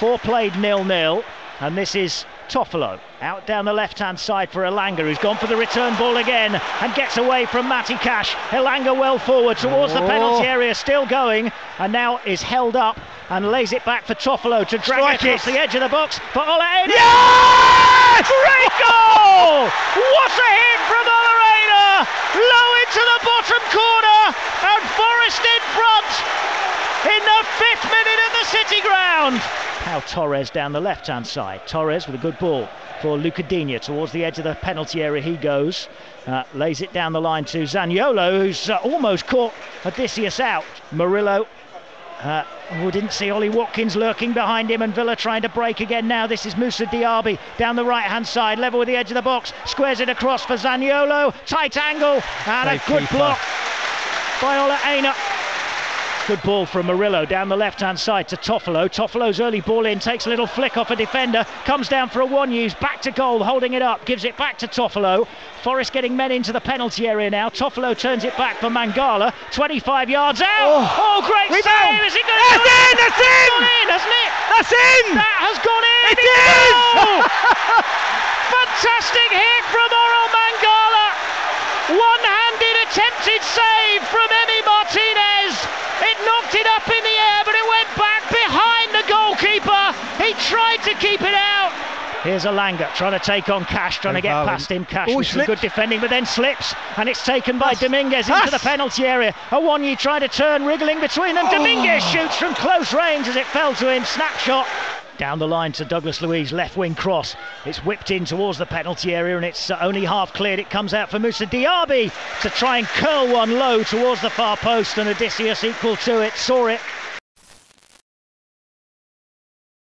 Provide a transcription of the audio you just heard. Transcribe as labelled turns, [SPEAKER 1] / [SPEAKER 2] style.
[SPEAKER 1] Four played nil-nil, and this is Toffolo out down the left-hand side for Elanga, who's gone for the return ball again and gets away from Matty Cash. Elanga well forward towards the penalty
[SPEAKER 2] Oh.
[SPEAKER 1] area, still going, and now is held up and lays it back for Toffolo to drag
[SPEAKER 2] Strike
[SPEAKER 1] it across
[SPEAKER 2] it.
[SPEAKER 1] the edge of the box for Ola Aina.
[SPEAKER 2] Yes!
[SPEAKER 1] Great goal! What a hit from Ola Aina! Low into the bottom corner, and Forest in front in the fifth minute of the City ground. Now Torres down the left-hand side. Torres with a good ball for Lucas Digne towards the edge of the penalty area. He goes, uh, lays it down the line to Zaniolo, who's uh, almost caught Odysseas out. Murillo uh, we didn't see Ollie Watkins lurking behind him and Villa trying to break again now. This is Moussa Diaby down the right hand side, level with the edge of the box, squares it across for Zaniolo, tight angle, and a good
[SPEAKER 2] keeper.
[SPEAKER 1] block by Ola Aina. Good ball from Murillo down the left hand side to Toffolo. Toffolo's early ball in takes a little flick off a defender, comes down for Awoniyi, back to goal, holding it up, gives it back to Toffolo. Forest getting men into the penalty area now. Toffolo turns it back for Mangala, 25 yards out. Oh,
[SPEAKER 2] Oh,
[SPEAKER 1] great
[SPEAKER 2] rebound.
[SPEAKER 1] save! Is it going
[SPEAKER 2] That's
[SPEAKER 1] to
[SPEAKER 2] in, that's in!
[SPEAKER 1] Gone in, hasn't it?
[SPEAKER 2] That's in!
[SPEAKER 1] That has gone in.
[SPEAKER 2] It
[SPEAKER 1] It's
[SPEAKER 2] is!
[SPEAKER 1] Fantastic hit from Mangala. One-handed attempted save from Emi Martinez. It up in the air, but it went back behind the goalkeeper. He tried to keep it out. Here's Elanga trying to take on Cash, trying to get
[SPEAKER 2] violent.
[SPEAKER 1] past him. Cash with some good defending, but then slips, and it's taken by
[SPEAKER 2] Pass.
[SPEAKER 1] Dominguez into the penalty area. Awoniyi trying to turn, wriggling between them.
[SPEAKER 2] Oh.
[SPEAKER 1] Dominguez shoots from close range as it fell to him. Snapshot down the line to Douglas Luiz, left wing cross. It's whipped in towards the penalty area and it's only half cleared. It comes out for Moussa Diaby to try and curl one low towards the far post, and Odysseas equal to it. Saw it